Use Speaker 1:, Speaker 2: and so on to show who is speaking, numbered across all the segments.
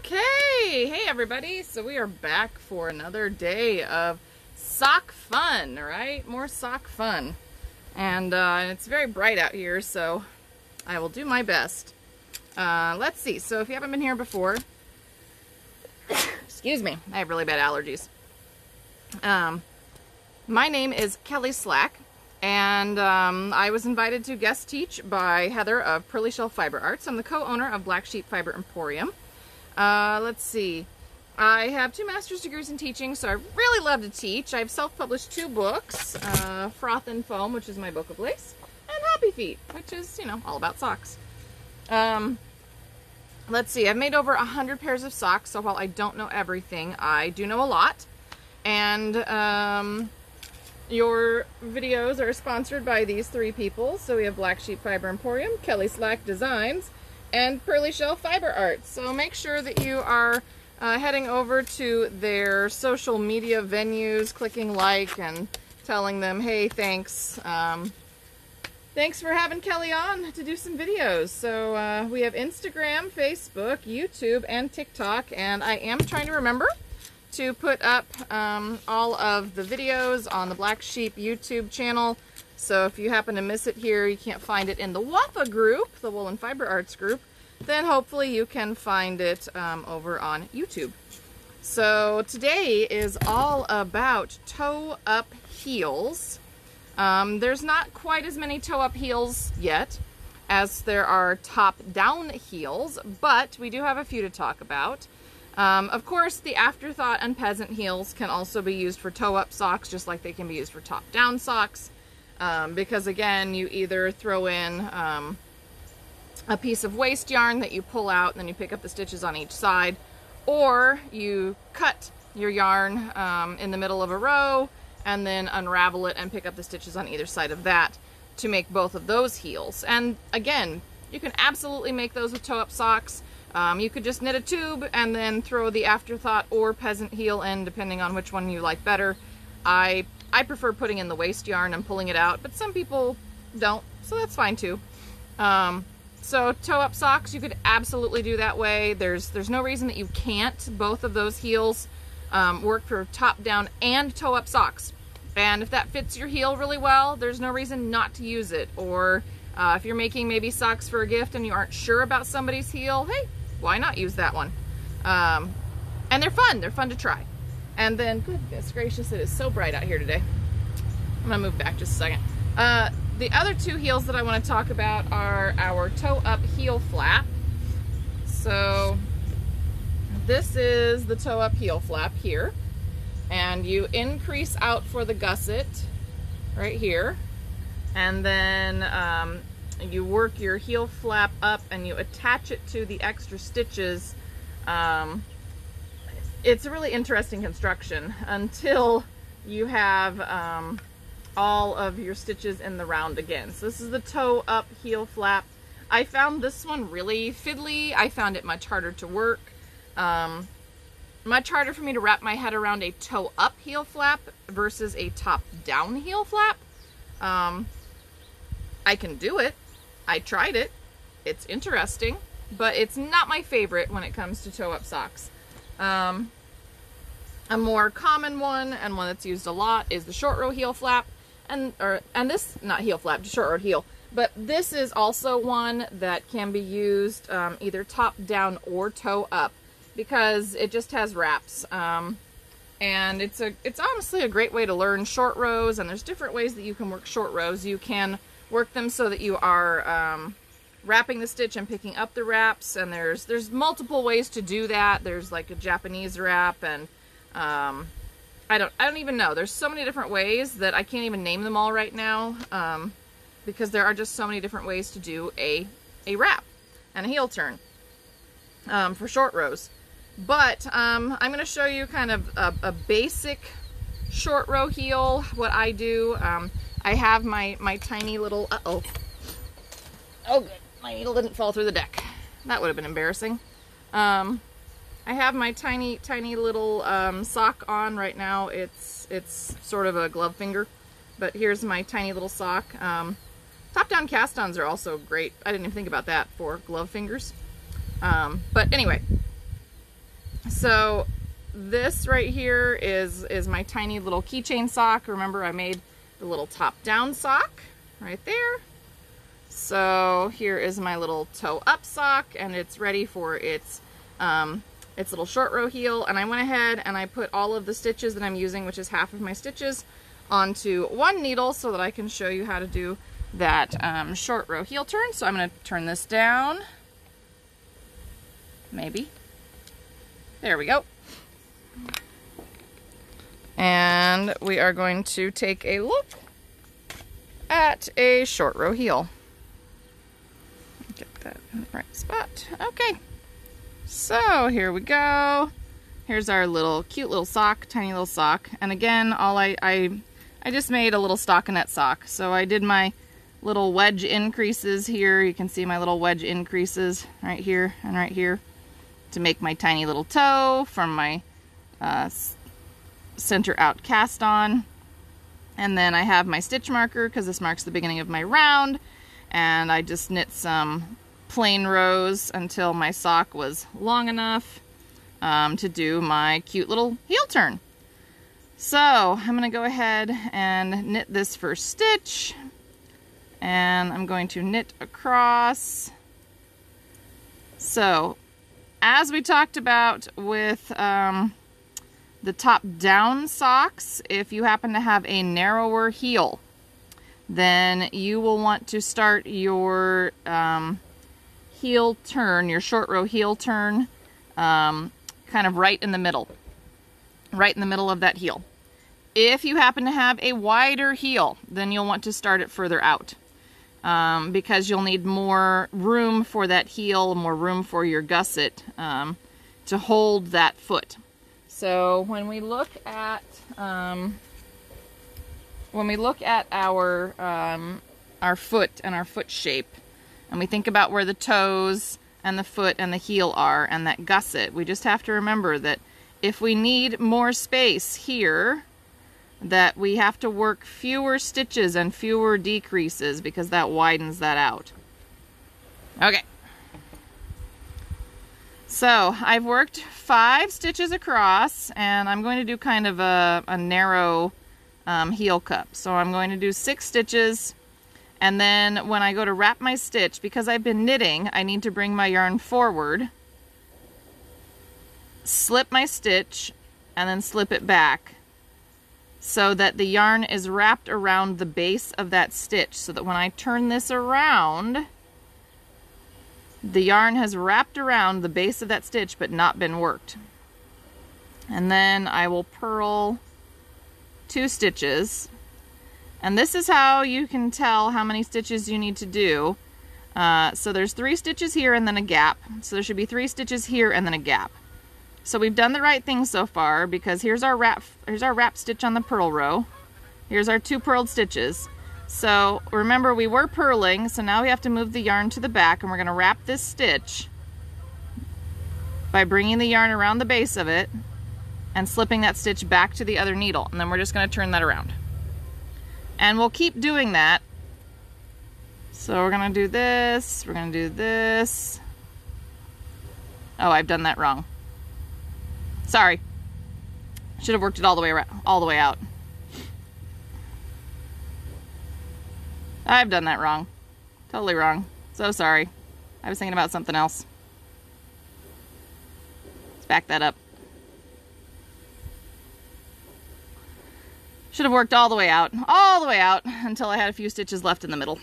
Speaker 1: Okay, hey everybody. So we are back for another day of sock fun, right? More sock fun. And uh, it's very bright out here, so I will do my best. Uh, let's see. So if you haven't been here before, excuse me, I have really bad allergies. Um, my name is Kelly Slack, and um, I was invited to guest teach by Heather of Pearly Shell Fiber Arts. I'm the co-owner of Black Sheep Fiber Emporium. Uh, let's see. I have two master's degrees in teaching, so I really love to teach. I've self-published two books, uh, Froth and Foam, which is my book of lace, and Happy Feet, which is, you know, all about socks. Um, let's see, I've made over a hundred pairs of socks, so while I don't know everything, I do know a lot. And um, your videos are sponsored by these three people. So we have Black Sheep Fiber Emporium, Kelly Slack Designs, and Pearly Shell Fiber Arts. So make sure that you are uh, heading over to their social media venues, clicking like and telling them, hey, thanks. Um, thanks for having Kelly on to do some videos. So uh, we have Instagram, Facebook, YouTube, and TikTok. And I am trying to remember to put up um, all of the videos on the Black Sheep YouTube channel so if you happen to miss it here, you can't find it in the WAFA group, the Woolen Fiber Arts group, then hopefully you can find it um, over on YouTube. So today is all about toe up heels. Um, there's not quite as many toe up heels yet as there are top down heels, but we do have a few to talk about. Um, of course, the afterthought and peasant heels can also be used for toe up socks, just like they can be used for top down socks. Um, because again, you either throw in um, a piece of waste yarn that you pull out and then you pick up the stitches on each side, or you cut your yarn um, in the middle of a row and then unravel it and pick up the stitches on either side of that to make both of those heels. And again, you can absolutely make those with toe-up socks. Um, you could just knit a tube and then throw the afterthought or peasant heel in, depending on which one you like better. I I prefer putting in the waste yarn and pulling it out, but some people don't, so that's fine too. Um, so toe up socks, you could absolutely do that way. There's there's no reason that you can't. Both of those heels um, work for top down and toe up socks. And if that fits your heel really well, there's no reason not to use it. Or uh, if you're making maybe socks for a gift and you aren't sure about somebody's heel, hey, why not use that one? Um, and they're fun. They're fun to try. And then, goodness gracious, it is so bright out here today. I'm gonna move back just a second. Uh, the other two heels that I wanna talk about are our toe up heel flap. So this is the toe up heel flap here. And you increase out for the gusset right here. And then um, you work your heel flap up and you attach it to the extra stitches um, it's a really interesting construction until you have um, all of your stitches in the round again. So this is the toe up heel flap. I found this one really fiddly. I found it much harder to work. Um, much harder for me to wrap my head around a toe up heel flap versus a top down heel flap. Um, I can do it. I tried it. It's interesting, but it's not my favorite when it comes to toe up socks. Um, a more common one and one that's used a lot is the short row heel flap. And, or, and this, not heel flap, just short row heel. But this is also one that can be used um, either top down or toe up because it just has wraps. Um, and it's a it's honestly a great way to learn short rows and there's different ways that you can work short rows. You can work them so that you are um, wrapping the stitch and picking up the wraps and there's there's multiple ways to do that. There's like a Japanese wrap and um, I don't I don't even know. There's so many different ways that I can't even name them all right now um, because there are just so many different ways to do a a wrap and a heel turn um, for short rows. But um, I'm going to show you kind of a, a, basic short row heel what I do. Um, I have my my tiny little uh oh oh good my needle didn't fall through the deck. That would have been embarrassing. Um, I have my tiny, tiny little um, sock on right now. It's it's sort of a glove finger, but here's my tiny little sock. Um, Top-down cast-ons are also great. I didn't even think about that for glove fingers. Um, but anyway, So this right here is, is my tiny little keychain sock. Remember I made the little top down sock right there. So here is my little toe up sock and it's ready for its um, its little short row heel and I went ahead and I put all of the stitches that I'm using, which is half of my stitches, onto one needle so that I can show you how to do that um, short row heel turn. So I'm going to turn this down. Maybe. There we go. And we are going to take a look at a short row heel. That in the right spot. Okay. So here we go. Here's our little cute little sock, tiny little sock. And again, all I, I, I just made a little stockinette sock. So I did my little wedge increases here. You can see my little wedge increases right here and right here to make my tiny little toe from my uh, center out cast on. And then I have my stitch marker because this marks the beginning of my round. And I just knit some plain rows until my sock was long enough um, to do my cute little heel turn. So I'm going to go ahead and knit this first stitch and I'm going to knit across. So as we talked about with um, the top down socks, if you happen to have a narrower heel, then you will want to start your um, heel turn, your short row heel turn, um, kind of right in the middle, right in the middle of that heel. If you happen to have a wider heel, then you'll want to start it further out um, because you'll need more room for that heel, more room for your gusset um, to hold that foot. So when we look at um, when we look at our um, our foot and our foot shape, and we think about where the toes and the foot and the heel are and that gusset, we just have to remember that if we need more space here, that we have to work fewer stitches and fewer decreases because that widens that out. Okay. So I've worked five stitches across and I'm going to do kind of a, a narrow um, heel cup. So I'm going to do six stitches and then when I go to wrap my stitch, because I've been knitting, I need to bring my yarn forward, slip my stitch, and then slip it back so that the yarn is wrapped around the base of that stitch so that when I turn this around, the yarn has wrapped around the base of that stitch but not been worked. And then I will purl two stitches and this is how you can tell how many stitches you need to do. Uh, so there's three stitches here and then a gap. So there should be three stitches here and then a gap. So we've done the right thing so far because here's our wrap, here's our wrap stitch on the purl row. Here's our two purled stitches. So remember we were purling, so now we have to move the yarn to the back and we're gonna wrap this stitch by bringing the yarn around the base of it and slipping that stitch back to the other needle. And then we're just gonna turn that around. And we'll keep doing that. So we're gonna do this, we're gonna do this. Oh, I've done that wrong. Sorry. Should have worked it all the way around, all the way out. I've done that wrong. Totally wrong. So sorry. I was thinking about something else. Let's back that up. Should have worked all the way out, all the way out until I had a few stitches left in the middle.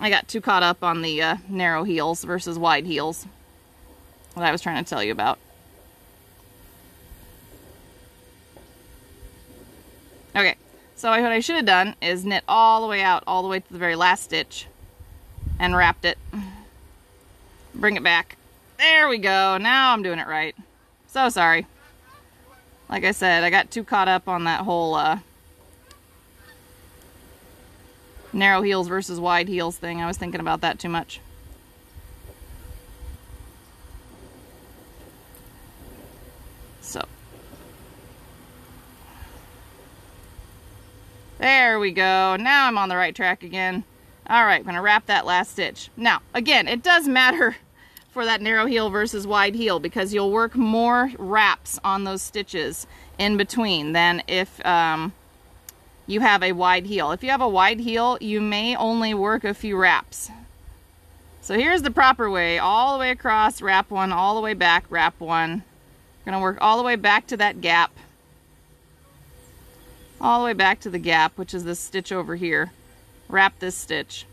Speaker 1: I got too caught up on the uh, narrow heels versus wide heels that I was trying to tell you about. Okay, so what I should have done is knit all the way out, all the way to the very last stitch and wrapped it. Bring it back. There we go. Now I'm doing it right. So sorry like I said, I got too caught up on that whole uh, narrow heels versus wide heels thing. I was thinking about that too much. So. There we go. Now I'm on the right track again. All right, I'm going to wrap that last stitch. Now, again, it does matter for that narrow heel versus wide heel because you'll work more wraps on those stitches in between than if um, you have a wide heel. If you have a wide heel, you may only work a few wraps. So here's the proper way, all the way across, wrap one, all the way back, wrap one. Gonna work all the way back to that gap. All the way back to the gap, which is this stitch over here. Wrap this stitch.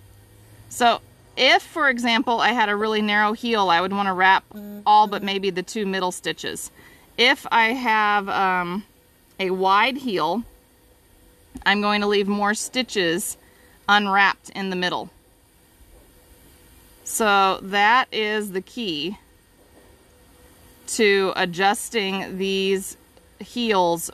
Speaker 1: So if, for example, I had a really narrow heel, I would want to wrap all but maybe the two middle stitches. If I have um, a wide heel, I'm going to leave more stitches unwrapped in the middle. So that is the key to adjusting these heels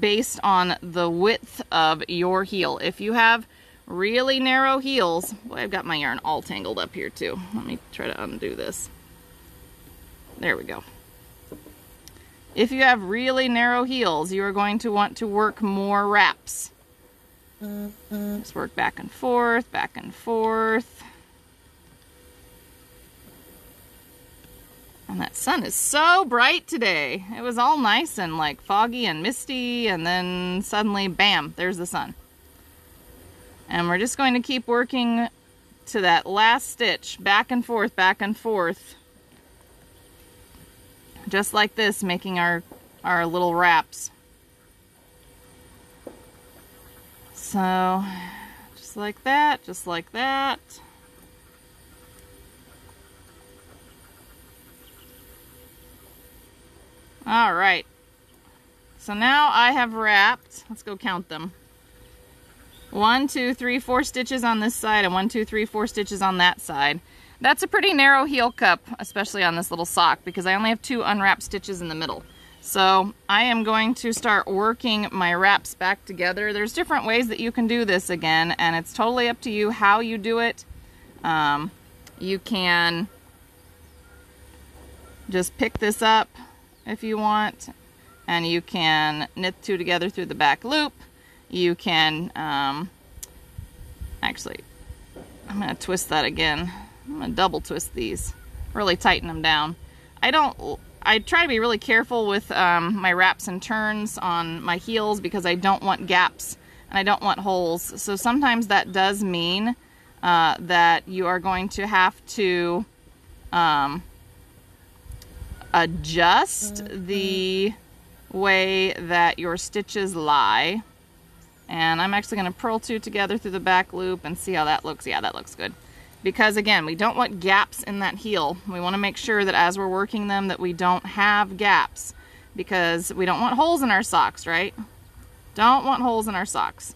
Speaker 1: based on the width of your heel. If you have really narrow heels, boy, I've got my yarn all tangled up here too. Let me try to undo this. There we go. If you have really narrow heels, you are going to want to work more wraps. Just work back and forth, back and forth. And that sun is so bright today. It was all nice and like foggy and misty and then suddenly, bam, there's the sun. And we're just going to keep working to that last stitch, back and forth, back and forth. Just like this, making our, our little wraps. So, just like that, just like that. All right. So now I have wrapped, let's go count them. One, two, three, four stitches on this side and one, two, three, four stitches on that side. That's a pretty narrow heel cup, especially on this little sock, because I only have two unwrapped stitches in the middle. So I am going to start working my wraps back together. There's different ways that you can do this again, and it's totally up to you how you do it. Um, you can just pick this up if you want, and you can knit two together through the back loop. You can, um, actually, I'm to twist that again. I'm to double twist these, really tighten them down. I don't I try to be really careful with um, my wraps and turns on my heels because I don't want gaps and I don't want holes. So sometimes that does mean uh, that you are going to have to um, adjust the way that your stitches lie. And I'm actually going to purl two together through the back loop and see how that looks. Yeah, that looks good. Because again we don't want gaps in that heel. We want to make sure that as we're working them that we don't have gaps because we don't want holes in our socks right? Don't want holes in our socks.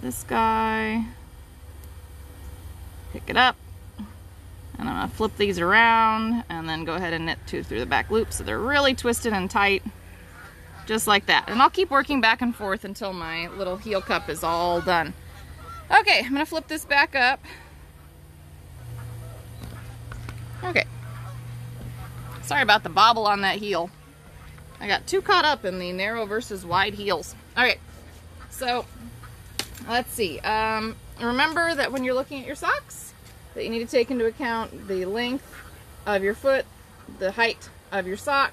Speaker 1: This guy. Pick it up and I'm to flip these around and then go ahead and knit two through the back loop so they're really twisted and tight just like that. And I'll keep working back and forth until my little heel cup is all done. Okay, I'm gonna flip this back up. Okay. Sorry about the bobble on that heel. I got too caught up in the narrow versus wide heels. All right, so let's see. Um, remember that when you're looking at your socks, that you need to take into account the length of your foot, the height of your sock,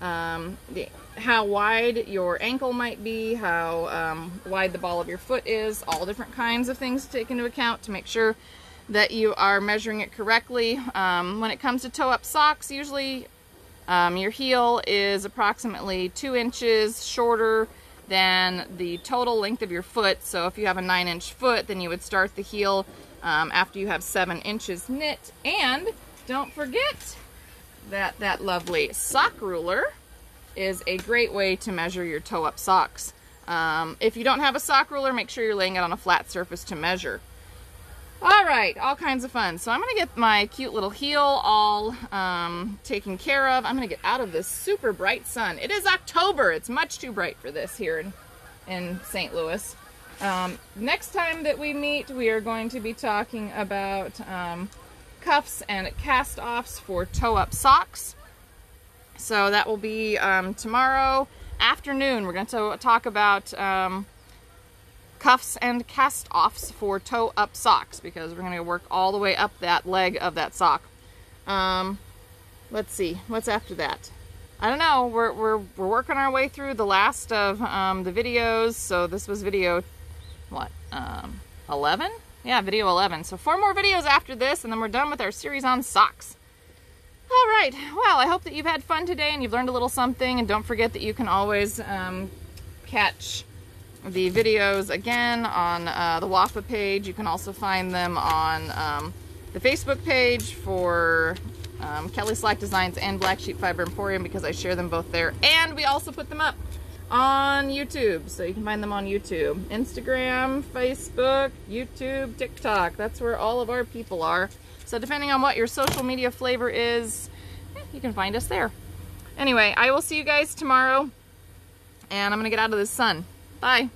Speaker 1: um, the how wide your ankle might be, how um, wide the ball of your foot is, all different kinds of things to take into account to make sure that you are measuring it correctly. Um, when it comes to toe-up socks, usually um, your heel is approximately two inches shorter than the total length of your foot. So if you have a nine inch foot, then you would start the heel um, after you have seven inches knit. And don't forget that that lovely sock ruler is a great way to measure your toe-up socks. Um, if you don't have a sock ruler, make sure you're laying it on a flat surface to measure. All right, all kinds of fun. So I'm gonna get my cute little heel all um, taken care of. I'm gonna get out of this super bright sun. It is October. It's much too bright for this here in, in St. Louis. Um, next time that we meet, we are going to be talking about um, cuffs and cast-offs for toe-up socks. So that will be um, tomorrow afternoon. We're going to talk about um, cuffs and cast-offs for toe-up socks because we're going to work all the way up that leg of that sock. Um, let's see, what's after that? I don't know, we're, we're, we're working our way through the last of um, the videos, so this was video, what, um, 11? Yeah, video 11. So four more videos after this, and then we're done with our series on socks. All right, well, I hope that you've had fun today and you've learned a little something, and don't forget that you can always um, catch the videos again on uh, the WAFA page. You can also find them on um, the Facebook page for um, Kelly Slack Designs and Black Sheep Fiber Emporium because I share them both there. And we also put them up on YouTube. So you can find them on YouTube. Instagram, Facebook, YouTube, TikTok. That's where all of our people are. So depending on what your social media flavor is, you can find us there. Anyway, I will see you guys tomorrow. And I'm to get out of the sun. Bye.